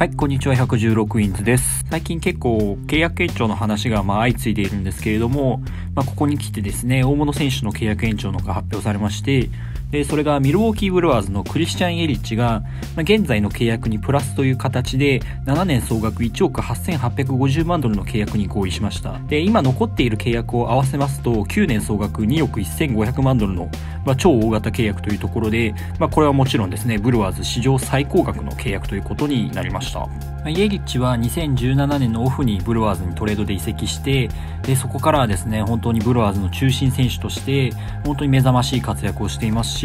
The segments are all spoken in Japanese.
はい、こんにちは、116インズです。最近結構契約延長の話がまあ相次いでいるんですけれども、まあ、ここに来てですね、大物選手の契約延長のが発表されまして、で、それがミルウォーキーブルワーズのクリスチャン・エリッチが、まあ、現在の契約にプラスという形で、7年総額1億8850万ドルの契約に合意しました。で、今残っている契約を合わせますと、9年総額2億1500万ドルの、まあ、超大型契約というところで、まあ、これはもちろんですね、ブルワーズ史上最高額の契約ということになりました。イエリッチは2017年のオフにブルワーズにトレードで移籍して、で、そこからはですね、本当にブルワーズの中心選手として、本当に目覚ましい活躍をしていますし、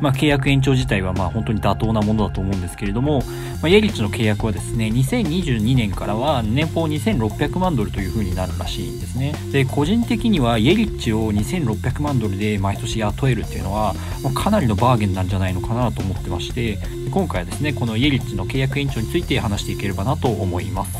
まあ、契約延長自体はまあ本当に妥当なものだと思うんですけれども、まあ、イエリッチの契約はですね、2022年からは年俸2600万ドルという風になるらしいんですね。で、個人的にはイエリッチを2600万ドルで毎年雇えるっていうのは、かなりのバーゲンなんじゃないのかなと思ってまして、今回はですね、このイエリッチの契約延長について話していければなと思います。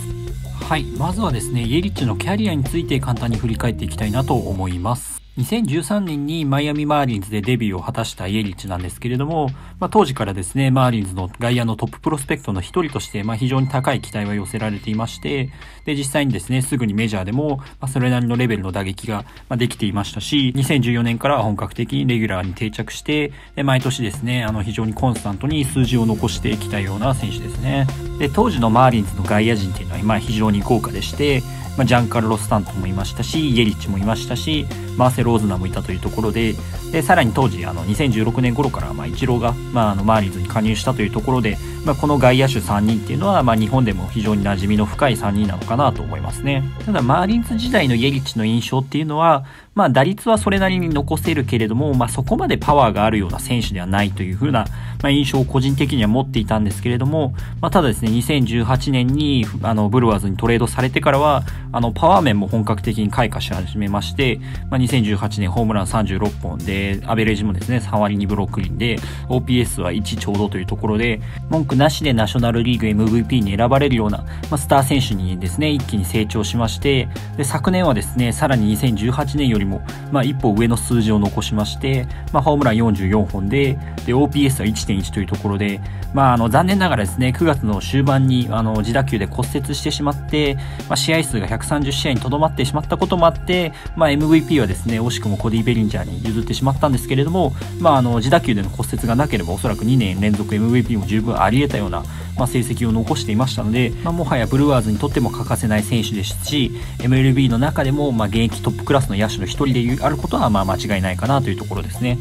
はい、まずはですね、イエリッチのキャリアについて簡単に振り返っていきたいなと思います。2013年にマイアミマーリンズでデビューを果たしたイエリッチなんですけれども、まあ、当時からですね、マーリンズの外野のトッププロスペクトの一人として、まあ、非常に高い期待は寄せられていまして、で、実際にですね、すぐにメジャーでも、まあ、それなりのレベルの打撃が、できていましたし、2014年から本格的にレギュラーに定着して、で、毎年ですね、あの、非常にコンスタントに数字を残してきたような選手ですね。で、当時のマーリンズの外野陣っていうのは、まあ、非常に豪華でして、まあ、ジャンカルロ・スタントンもいましたし、イエリッチもいましたし、マーセル・オズナもいたというところで、で、さらに当時、あの、2016年頃から、まあ、イチローが、まあ、あの、マーリンズに加入したというところで、まあ、この外野手3人っていうのは、まあ、日本でも非常に馴染みの深い3人なのかなと思いますね。ただ、マーリンズ時代のイエリッチの印象っていうのは、まあ、打率はそれなりに残せるけれども、まあ、そこまでパワーがあるような選手ではないというふうな、まあ、印象を個人的には持っていたんですけれども、まあ、ただですね、2018年に、あの、ブルワーズにトレードされてからは、あの、パワー面も本格的に開花し始めまして、まあ、2018年ホームラン36本で、アベレージもですね、3割2ブロックリンで、OPS は1ちょうどというところで、文句なしでナショナルリーグ MVP に選ばれるような、まあ、スター選手にですね、一気に成長しまして、で、昨年はですね、さらに2018年よりもも、まあ、一歩上の数字を残しまして、まあ、ホームラン44本で、で、OPS は1.1というところで、まあ、あの、残念ながらですね、9月の終盤に、あの、自打球で骨折してしまって、まあ、試合数が130試合にとどまってしまったこともあって、まあ、MVP はですね、惜しくもコディ・ベリンジャーに譲ってしまったんですけれども、まあ、あの、自打球での骨折がなければ、おそらく2年連続 MVP も十分あり得たような、まあ、成績を残していましたので、まあ、もはやブルワーズにとっても欠かせない選手ですし、MLB の中でも、まあ、現役トップクラスの野手の一人であることは、まあ、間違いないかなというところですね。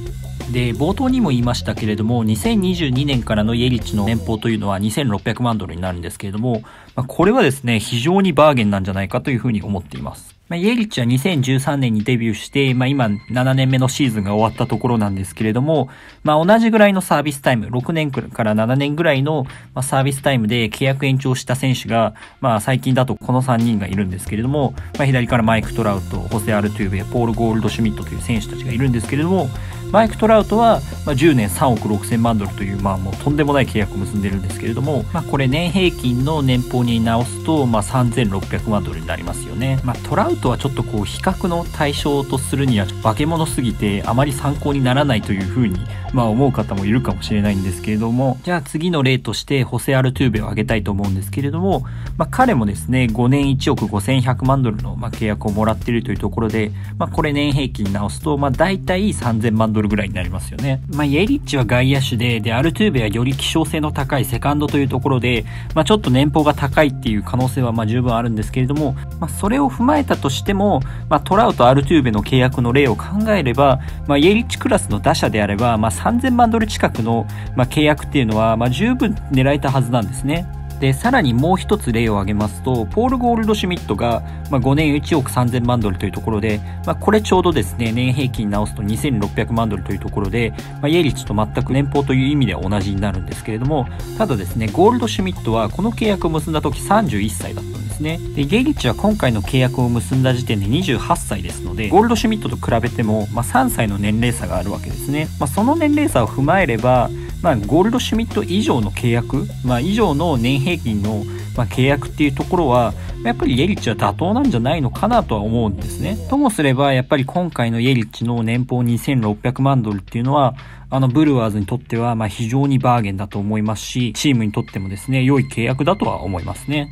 で、冒頭にも言いましたけれども、2022年からのイエリッチの年俸というのは2600万ドルになるんですけれども、まあ、これはですね、非常にバーゲンなんじゃないかというふうに思っています。まあ、イエリッチは2013年にデビューして、まあ、今7年目のシーズンが終わったところなんですけれども、まあ、同じぐらいのサービスタイム、6年から7年ぐらいのサービスタイムで契約延長した選手が、まあ、最近だとこの3人がいるんですけれども、まあ、左からマイク・トラウト、ホセ・アルトゥーベ、ポール・ゴールドシュミットという選手たちがいるんですけれども、マイク・トラウトは、まあ、10年3億6千万ドルという、まあ、もうとんでもない契約を結んでるんですけれども、まあ、これ年平均の年俸に直すと、まあ、3600万ドルになりますよね。まあ、トラウトはちょっとこう、比較の対象とするには、化け物すぎて、あまり参考にならないというふうに、まあ、思う方もいるかもしれないんですけれども、じゃあ次の例として、ホセ・アルトゥーベを挙げたいと思うんですけれども、まあ、彼もですね、5年1億5100万ドルの、まあ、契約をもらっているというところで、まあ、これ年平均に直すと、まあ、大体3000万ドルぐらいになりますよね。まあ、イエリッチは外野手で、で、アルトゥーベはより希少性の高いセカンドというところで、まあ、ちょっと年俸が高いっていう可能性はま十分あるんですけれども、まあ、それを踏まえたとしても、まあ、トラウト、アルトゥーベの契約の例を考えれば、まあ、イエリッチクラスの打者であれば、ま、3000万ドル近くの、ま、契約っていうのは、ま、十分狙えたはずなんですね。で、さらにもう一つ例を挙げますと、ポール・ゴールドシュミットが、まあ、5年1億3000万ドルというところで、まあ、これちょうどですね、年平均直すと2600万ドルというところで、まあ、イエリッチと全く年俸という意味では同じになるんですけれども、ただですね、ゴールドシュミットはこの契約を結んだ時31歳だったんですね。で、イリッチは今回の契約を結んだ時点で28歳ですので、ゴールドシュミットと比べても、まあ、3歳の年齢差があるわけですね。まあ、その年齢差を踏まえれば、まあ、ゴールドシュミット以上の契約、まあ、以上の年平均の、ま、契約っていうところは、やっぱりイエリッチは妥当なんじゃないのかなとは思うんですね。ともすれば、やっぱり今回のイエリッチの年俸2600万ドルっていうのは、あの、ブルワーズにとっては、まあ非常にバーゲンだと思いますし、チームにとってもですね、良い契約だとは思いますね。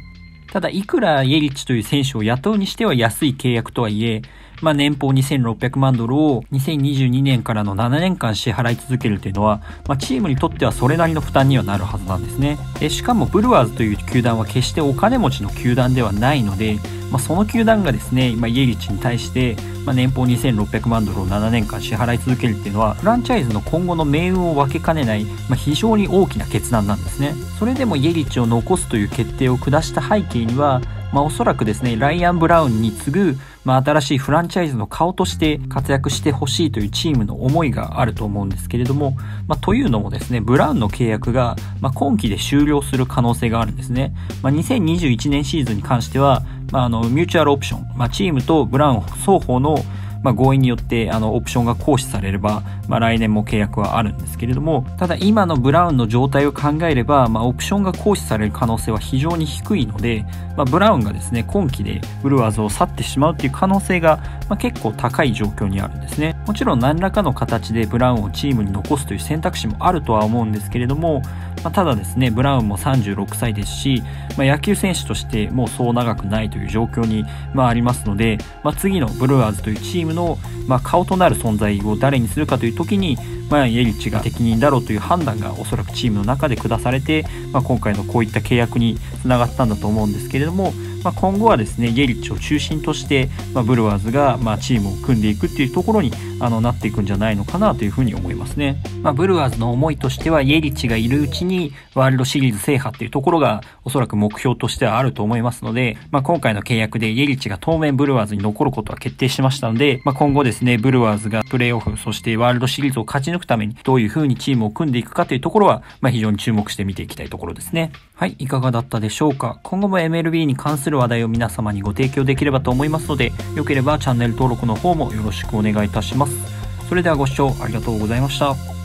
ただ、いくらイエリッチという選手を雇うにしては安い契約とはいえ、まあ、年俸2600万ドルを2022年からの7年間支払い続けるというのは、まあ、チームにとってはそれなりの負担にはなるはずなんですね。でしかもブルワーズという球団は決してお金持ちの球団ではないので、まあ、その球団がですね、今イエリッチに対して、ま、年俸2600万ドルを7年間支払い続けるっていうのは、フランチャイズの今後の命運を分けかねない、ま、非常に大きな決断なんですね。それでもイエリッチを残すという決定を下した背景には、まあ、おそらくですね、ライアン・ブラウンに次ぐ、まあ、新しいフランチャイズの顔として活躍してほしいというチームの思いがあると思うんですけれども、まあ、というのもですね、ブラウンの契約が、まあ、今季で終了する可能性があるんですね。まあ、2021年シーズンに関しては、まあ、あの、ミューチュアルオプション、まあ、チームとブラウン双方のまあ、合意によってあのオプションが行使されれば、まあ、来年も契約はあるんですけれどもただ今のブラウンの状態を考えれば、まあ、オプションが行使される可能性は非常に低いので、まあ、ブラウンがですね今季でブルワーズを去ってしまうっていう可能性が、まあ、結構高い状況にあるんですね。もちろん何らかの形でブラウンをチームに残すという選択肢もあるとは思うんですけれども、まあ、ただですねブラウンも36歳ですし、まあ、野球選手としてもうそう長くないという状況に、まあ、ありますので、まあ、次のブルワーズというチームの、まあ、顔となる存在を誰にするかという時に、まあ、イエリッチが適任だろうという判断がおそらくチームの中で下されて、まあ、今回のこういった契約につながったんだと思うんですけれども、まあ、今後はですねイエリッチを中心として、まあ、ブルワーズが、まあ、チームを組んでいくっていうところにあのなっていくんじゃないのかなというふうに思いますね、まあ、ブルワーズの思いとしてはイエリッチがいるうちにワールドシリーズ制覇っていうところがおそらく目標としてはあると思いますので、まあ、今回の契約でイエリッチが当面ブルワーズに残ることは決定しましたので、まあ、今後ですねブルワーズがプレーオフそしてワールドシリーズを勝ち抜くためにどういうふうにチームを組んでいくかというところは、まあ、非常に注目して見ていきたいところですね。はいいかがだったでしょうか？今後も MLB に関する話題を皆様にご提供できればと思いますのでよければチャンネル登録の方もよろしくお願いいたしますそれではご視聴ありがとうございました。